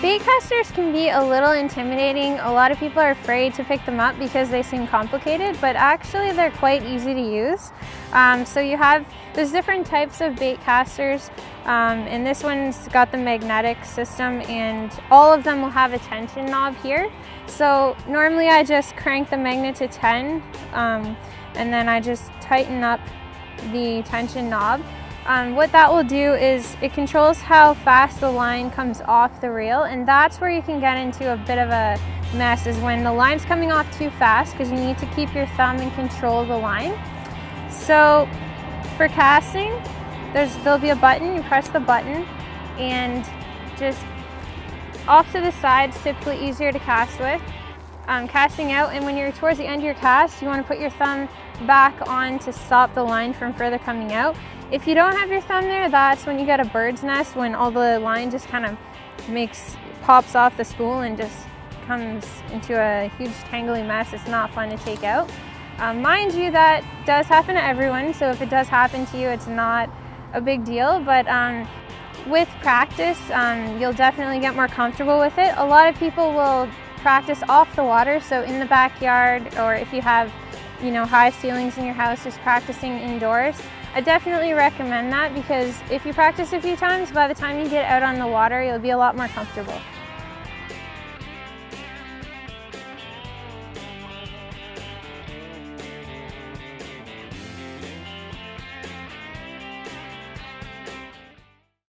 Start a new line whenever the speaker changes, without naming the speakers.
Bait casters can be a little intimidating. A lot of people are afraid to pick them up because they seem complicated, but actually they're quite easy to use. Um, so you have, there's different types of bait casters, um, and this one's got the magnetic system, and all of them will have a tension knob here. So normally I just crank the magnet to 10, um, and then I just tighten up the tension knob. Um, what that will do is it controls how fast the line comes off the reel and that's where you can get into a bit of a mess is when the line's coming off too fast because you need to keep your thumb and control the line. So for casting, there's, there'll be a button, you press the button and just off to the sides, typically easier to cast with. Um, casting out and when you're towards the end of your cast, you want to put your thumb back on to stop the line from further coming out. If you don't have your thumb there, that's when you get a bird's nest, when all the line just kind of makes, pops off the spool and just comes into a huge tangly mess. It's not fun to take out. Um, mind you, that does happen to everyone, so if it does happen to you, it's not a big deal, but um, with practice, um, you'll definitely get more comfortable with it. A lot of people will practice off the water, so in the backyard, or if you have you know, high ceilings in your house, just practicing indoors. I definitely recommend that because if you practice a few times, by the time you get out on the water, you'll be a lot more comfortable.